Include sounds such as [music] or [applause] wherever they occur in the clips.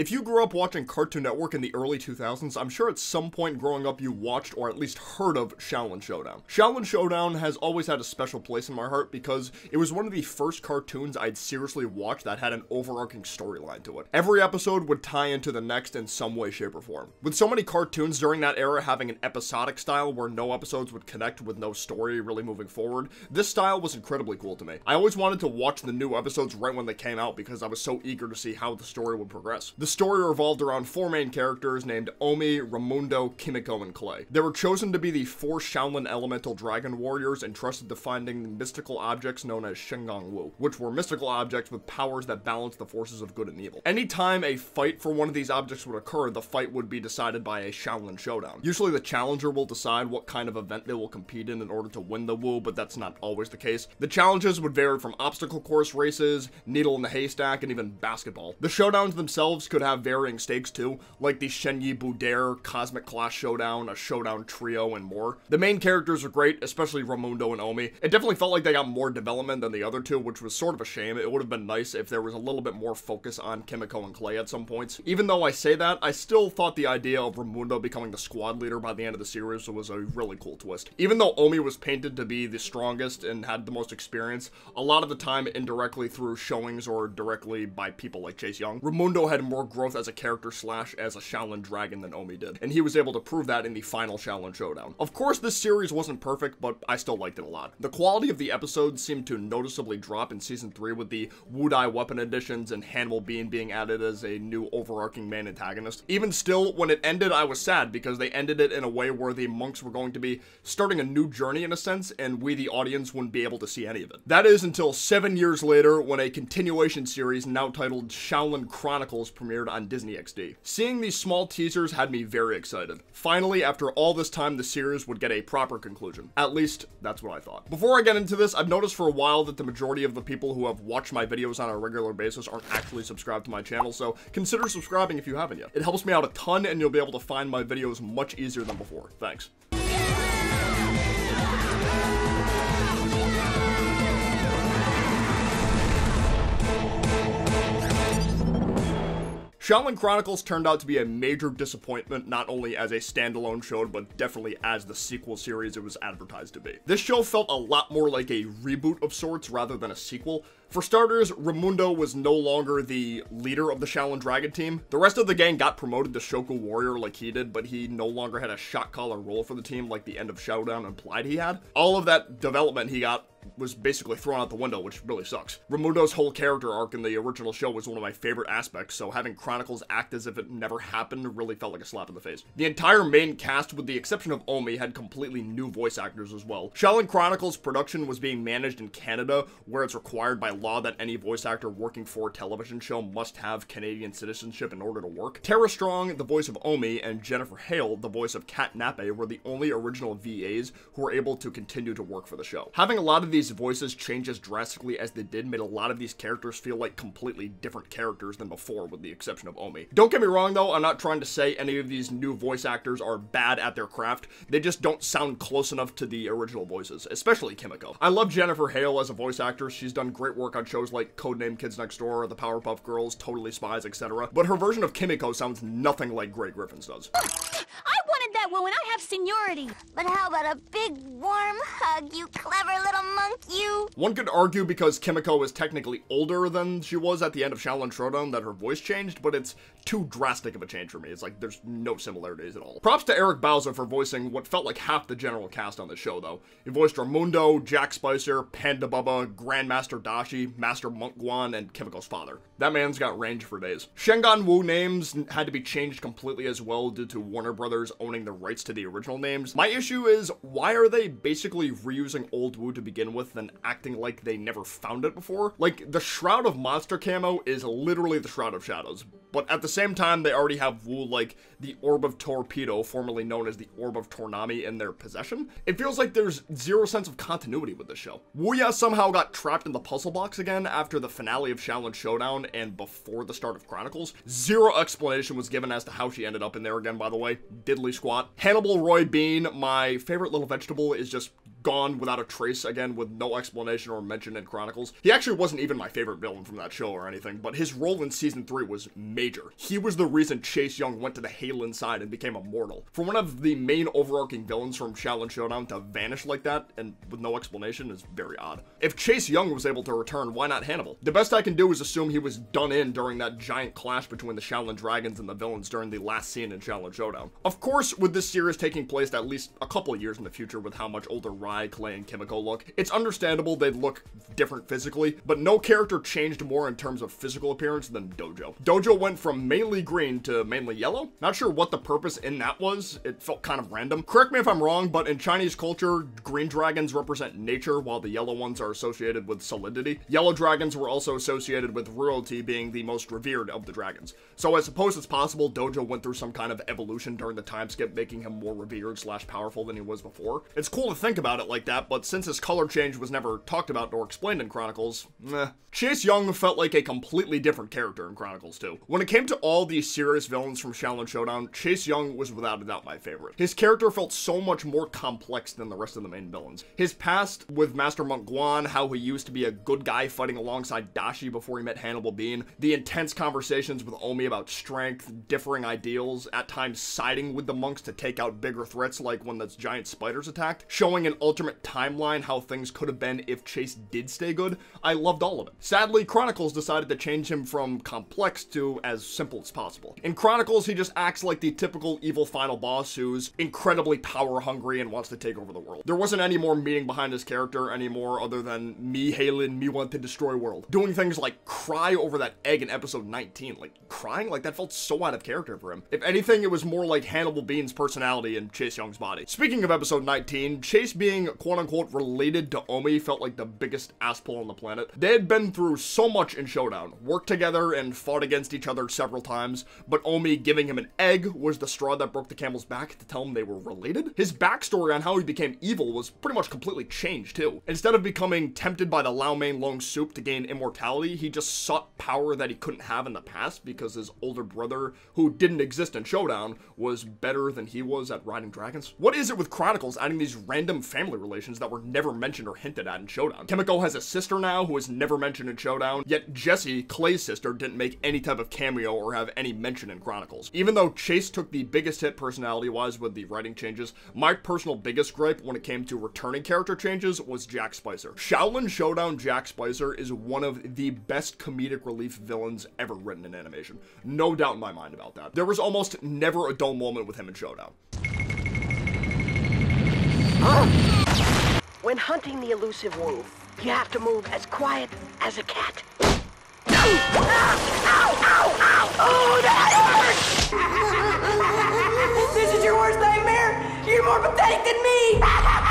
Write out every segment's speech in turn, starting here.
If you grew up watching Cartoon Network in the early 2000s, I'm sure at some point growing up you watched or at least heard of Xiaolin Showdown. Xiaolin Showdown has always had a special place in my heart because it was one of the first cartoons I'd seriously watched that had an overarching storyline to it. Every episode would tie into the next in some way, shape, or form. With so many cartoons during that era having an episodic style where no episodes would connect with no story really moving forward, this style was incredibly cool to me. I always wanted to watch the new episodes right when they came out because I was so eager to see how the story would progress. The story revolved around four main characters named Omi, Raimundo, Kimiko, and Clay. They were chosen to be the four Xiaolin Elemental Dragon Warriors entrusted to finding mystical objects known as Shen Gong Wu, which were mystical objects with powers that balance the forces of good and evil. Anytime a fight for one of these objects would occur, the fight would be decided by a Xiaolin Showdown. Usually the challenger will decide what kind of event they will compete in in order to win the Wu, but that's not always the case. The challenges would vary from obstacle course races, needle in the haystack, and even basketball. The showdowns themselves could have varying stakes too, like the Shenyi Budare Cosmic Class Showdown, a Showdown Trio, and more. The main characters are great, especially Raimundo and Omi. It definitely felt like they got more development than the other two, which was sort of a shame. It would have been nice if there was a little bit more focus on Kimiko and Clay at some points. Even though I say that, I still thought the idea of Raimundo becoming the squad leader by the end of the series was a really cool twist. Even though Omi was painted to be the strongest and had the most experience, a lot of the time indirectly through showings or directly by people like Chase Young, Raimundo had more growth as a character slash as a Xiaolin dragon than Omi did, and he was able to prove that in the final Xiaolin Showdown. Of course, this series wasn't perfect, but I still liked it a lot. The quality of the episodes seemed to noticeably drop in season 3 with the Wudai weapon additions and Hannibal Bean being added as a new overarching main antagonist. Even still, when it ended, I was sad because they ended it in a way where the monks were going to be starting a new journey in a sense, and we, the audience, wouldn't be able to see any of it. That is until seven years later when a continuation series now titled Xiaolin Chronicles premiered on Disney XD. Seeing these small teasers had me very excited. Finally, after all this time, the series would get a proper conclusion. At least, that's what I thought. Before I get into this, I've noticed for a while that the majority of the people who have watched my videos on a regular basis aren't actually subscribed to my channel, so consider subscribing if you haven't yet. It helps me out a ton, and you'll be able to find my videos much easier than before. Thanks. Xiaolin Chronicles turned out to be a major disappointment, not only as a standalone show, but definitely as the sequel series it was advertised to be. This show felt a lot more like a reboot of sorts rather than a sequel. For starters, Raimundo was no longer the leader of the Xiaolin Dragon team. The rest of the gang got promoted to Shoku Warrior like he did, but he no longer had a shot caller role for the team like the end of Showdown implied he had. All of that development he got was basically thrown out the window, which really sucks. Raimundo's whole character arc in the original show was one of my favorite aspects, so having Chronicles act as if it never happened really felt like a slap in the face. The entire main cast, with the exception of Omi, had completely new voice actors as well. Xiaolin Chronicles production was being managed in Canada, where it's required by law that any voice actor working for a television show must have Canadian citizenship in order to work. Tara Strong, the voice of Omi, and Jennifer Hale, the voice of Katnappé, were the only original VAs who were able to continue to work for the show. Having a lot of these voices change as drastically as they did made a lot of these characters feel like completely different characters than before, with the exception of Omi. Don't get me wrong though, I'm not trying to say any of these new voice actors are bad at their craft, they just don't sound close enough to the original voices, especially Kimiko. I love Jennifer Hale as a voice actor, she's done great work on shows like Codename Kids Next Door, The Powerpuff Girls, Totally Spies, etc., but her version of Kimiko sounds nothing like Grey Griffin's does. [laughs] I wanted that one when I have seniority. But how about a big warm hug, you clever little monk, you? One could argue because Kimiko is technically older than she was at the end of Xiaolin Showdown that her voice changed, but it's too drastic of a change for me. It's like there's no similarities at all. Props to Eric Bauza for voicing what felt like half the general cast on the show, though. He voiced Raimundo, Jack Spicer, Panda Bubba, Grandmaster Dashi, Master Monk Guan, and Kimiko's father. That man's got range for days. Shen Gong Wu names had to be changed completely as well due to Warner Brothers owning the rights to the original names. My issue is, why are they basically reusing old Wu to begin with and acting like they never found it before? Like, the Shroud of Monster camo is literally the Shroud of Shadows, but at the same time, they already have Wu like the Orb of Torpedo, formerly known as the Orb of Tornami, in their possession. It feels like there's zero sense of continuity with this show. Wuya somehow got trapped in the puzzle box again after the finale of Xiaolin Showdown and before the start of Chronicles. Zero explanation was given as to how she ended up in there again, by the way. Diddly squat. Hannibal Roy Bean, my favorite little vegetable, is just gone without a trace again with no explanation or mention in Chronicles. He actually wasn't even my favorite villain from that show or anything, but his role in season 3 was major. He was the reason Chase Young went to the Heylin side and became immortal. For one of the main overarching villains from Xiaolin Showdown to vanish like that and with no explanation is very odd. If Chase Young was able to return, why not Hannibal? The best I can do is assume he was done in during that giant clash between the Xiaolin Dragons and the villains during the last scene in Xiaolin Showdown. Of course, with this series taking place at least a couple years in the future with how much older Rai, Clay, and Kimiko look, it's understandable they'd look different physically, but no character changed more in terms of physical appearance than Dojo. Dojo went from mainly green to mainly yellow. Not sure what the purpose in that was. It felt kind of random. Correct me if I'm wrong, but in Chinese culture, green dragons represent nature while the yellow ones are associated with solidity. Yellow dragons were also associated with royalty being the most revered of the dragons. So I suppose it's possible Dojo went through some kind of evolution during the time skip, making him more revered slash powerful than he was before. It's cool to think about it like that, but since his color change was never talked about nor explained in Chronicles, meh. Chase Young felt like a completely different character in Chronicles too. When it came to all these serious villains from Xiaolin Showdown, Chase Young was without a doubt my favorite. His character felt so much more complex than the rest of the main villains. His past with Master Monk Guan, how he used to be a good guy fighting alongside Dashi before he met Hannibal Bean, the intense conversations with Omi about strength, differing ideals, at times siding with the monks to take out bigger threats like when those giant spiders attacked, showing an alternate timeline how things could have been if Chase did stay good, I loved all of it. Sadly, Chronicles decided to change him from complex to as simple as possible. In Chronicles, he just acts like the typical evil final boss who's incredibly power hungry and wants to take over the world. There wasn't any more meaning behind his character anymore other than me, Heylin, me want to destroy world. Doing things like cry over that egg in episode 19. Like, crying? Like, that felt so out of character for him. If anything, it was more like Hannibal Bean's personality in Chase Young's body. Speaking of episode 19, Chase being quote-unquote related to Omi felt like the biggest ass pull on the planet. They had been through so much in Showdown, worked together and fought against each other several times, but Omi giving him an egg was the straw that broke the camel's back to tell him they were related. His backstory on how he became evil was pretty much completely changed too. Instead of becoming tempted by the Lao Mang Lone soup to gain immortality, he just sought power that he couldn't have in the past because his older brother, who didn't exist in Showdown, was better than he was at riding dragons. What is it with Chronicles adding these random family relations that were never mentioned or hinted at in Showdown? Kimiko has a sister now who is never mentioned in Showdown, yet Jesse, Clay's sister, didn't make any type of cameo or have any mention in Chronicles. Even though Chase took the biggest hit personality-wise with the writing changes, my personal biggest gripe when it came to returning character changes was Jack Spicer. Xiaolin Showdown Jack Spicer is one of the best comedic relief villains ever written in animation. No doubt in my mind about that. There was almost never a dull moment with him in Showdown. When hunting the elusive wolf, you have to move as quiet as a cat. This is your worst nightmare? You're more pathetic than me!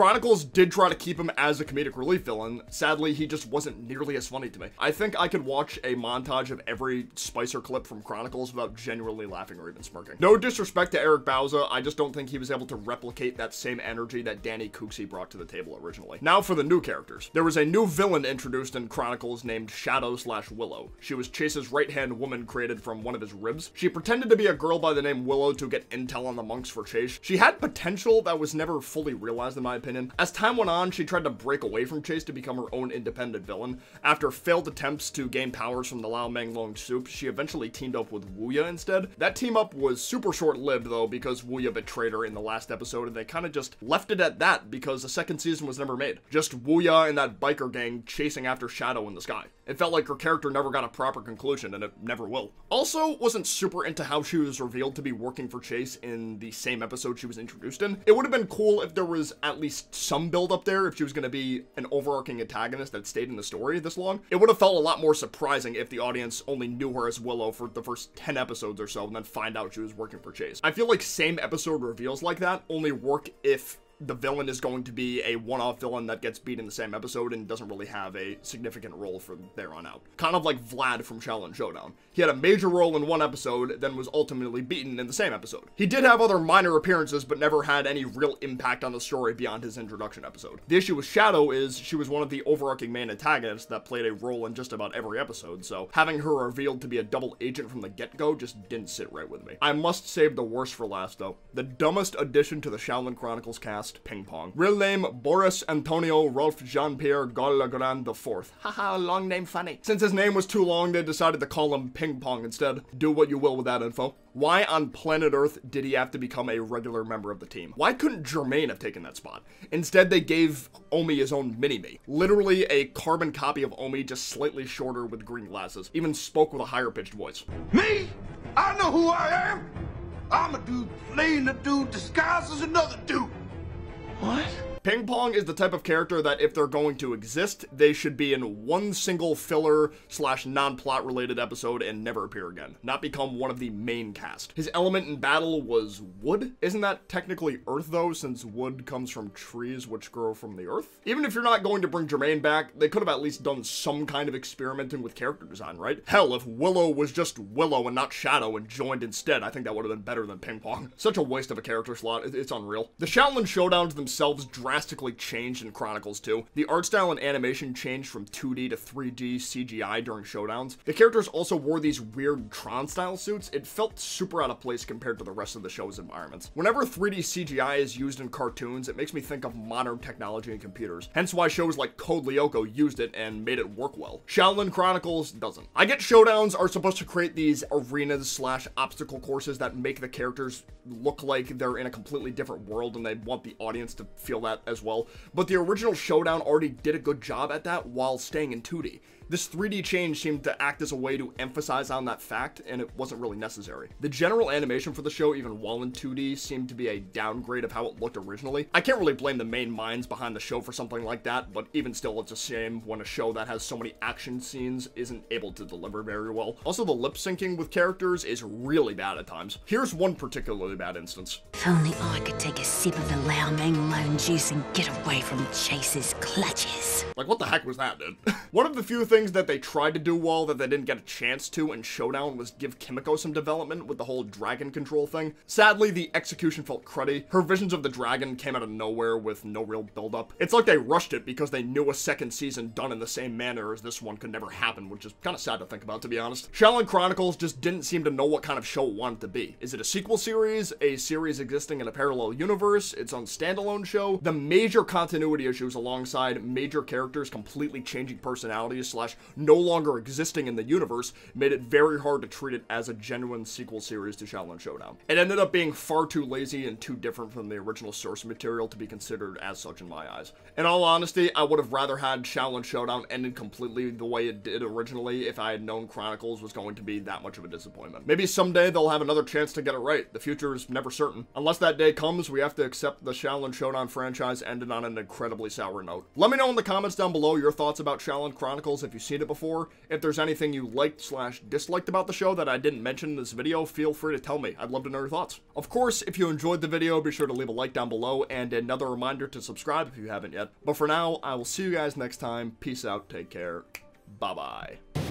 Chronicles did try to keep him as a comedic relief villain. Sadly, he just wasn't nearly as funny to me. I think I could watch a montage of every Spicer clip from Chronicles without genuinely laughing or even smirking. No disrespect to Eric Bauza, I just don't think he was able to replicate that same energy that Danny Cooksey brought to the table originally. Now for the new characters. There was a new villain introduced in Chronicles named Shadow slash Willow. She was Chase's right-hand woman created from one of his ribs. She pretended to be a girl by the name Willow to get intel on the monks for Chase. She had potential that was never fully realized in my opinion. As time went on, she tried to break away from Chase to become her own independent villain. After failed attempts to gain powers from the Lao Mang Lone soup, she eventually teamed up with Wuya instead. That team up was super short-lived though because Wuya betrayed her in the last episode and they kind of just left it at that because the second season was never made. Just Wuya and that biker gang chasing after Shadow in the sky. It felt like her character never got a proper conclusion and it never will. Also, wasn't super into how she was revealed to be working for Chase in the same episode she was introduced in. It would have been cool if there was at least some build up there if she was going to be an overarching antagonist that stayed in the story this long. It would have felt a lot more surprising if the audience only knew her as Willow for the first 10 episodes or so and then find out she was working for Chase. I feel like same episode reveals like that only work if the villain is going to be a one-off villain that gets beat in the same episode and doesn't really have a significant role from there on out. Kind of like Vlad from Xiaolin Showdown. He had a major role in one episode, then was ultimately beaten in the same episode. He did have other minor appearances, but never had any real impact on the story beyond his introduction episode. The issue with Shadow is she was one of the overarching main antagonists that played a role in just about every episode, so having her revealed to be a double agent from the get-go just didn't sit right with me. I must save the worst for last, though. The dumbest addition to the Xiaolin Chronicles cast, Ping Pong. Real name, Boris Antonio Rolf Jean-Pierre Gallagrand IV. Haha, long name funny. Since his name was too long, they decided to call him Ping Pong instead. Do what you will with that info. Why on planet Earth did he have to become a regular member of the team? Why couldn't Jermaine have taken that spot? Instead, they gave Omi his own mini-me. Literally a carbon copy of Omi, just slightly shorter with green glasses. Even spoke with a higher pitched voice. Me? I know who I am. I'm a dude playing a dude disguised as another dude. What? Ping Pong is the type of character that if they're going to exist, they should be in one single filler slash non-plot related episode and never appear again, not become one of the main cast. His element in battle was wood. Isn't that technically earth though, since wood comes from trees which grow from the earth? Even if you're not going to bring Jermaine back, they could have at least done some kind of experimenting with character design, right? Hell, if Willow was just Willow and not Shadow and joined instead, I think that would have been better than Ping Pong. Such a waste of a character slot, it's unreal. The Xiaolin Showdowns themselves drastically changed in Chronicles 2. The art style and animation changed from 2D to 3D CGI during showdowns. The characters also wore these weird Tron style suits. It felt super out of place compared to the rest of the show's environments. Whenever 3D CGI is used in cartoons, it makes me think of modern technology and computers. Hence why shows like Code Lyoko used it and made it work well. Xiaolin Chronicles doesn't. I get showdowns are supposed to create these arenas slash obstacle courses that make the characters look like they're in a completely different world and they want the audience to feel that as well but the original Showdown already did a good job at that while staying in 2D. This 3D change seemed to act as a way to emphasize on that fact, and it wasn't really necessary. The general animation for the show, even while in 2D, seemed to be a downgrade of how it looked originally. I can't really blame the main minds behind the show for something like that, but even still, it's a shame when a show that has so many action scenes isn't able to deliver very well. Also, the lip syncing with characters is really bad at times. Here's one particularly bad instance. If only I could take a sip of the Lao Mang Lone juice and get away from Chase's clutches. Like, what the heck was that, dude? [laughs] one of the few things things that they tried to do well that they didn't get a chance to in Showdown was give Kimiko some development with the whole dragon control thing. Sadly, the execution felt cruddy. Her visions of the dragon came out of nowhere with no real build-up. It's like they rushed it because they knew a second season done in the same manner as this one could never happen, which is kind of sad to think about, to be honest. Xiaolin Chronicles just didn't seem to know what kind of show it wanted to be. Is it a sequel series? A series existing in a parallel universe? Its own standalone show? The major continuity issues alongside major characters completely changing personalities slash no longer existing in the universe made it very hard to treat it as a genuine sequel series to Xiaolin Showdown. It ended up being far too lazy and too different from the original source material to be considered as such in my eyes. In all honesty, I would have rather had Xiaolin Showdown ended completely the way it did originally if I had known Chronicles was going to be that much of a disappointment. Maybe someday they'll have another chance to get it right. The future is never certain. Unless that day comes, we have to accept the Xiaolin Showdown franchise ended on an incredibly sour note. Let me know in the comments down below your thoughts about Xiaolin Chronicles if you seen it before. If there's anything you liked slash disliked about the show that I didn't mention in this video, feel free to tell me. I'd love to know your thoughts. Of course, if you enjoyed the video, be sure to leave a like down below, and another reminder to subscribe if you haven't yet. But for now, I will see you guys next time. Peace out, take care, bye-bye.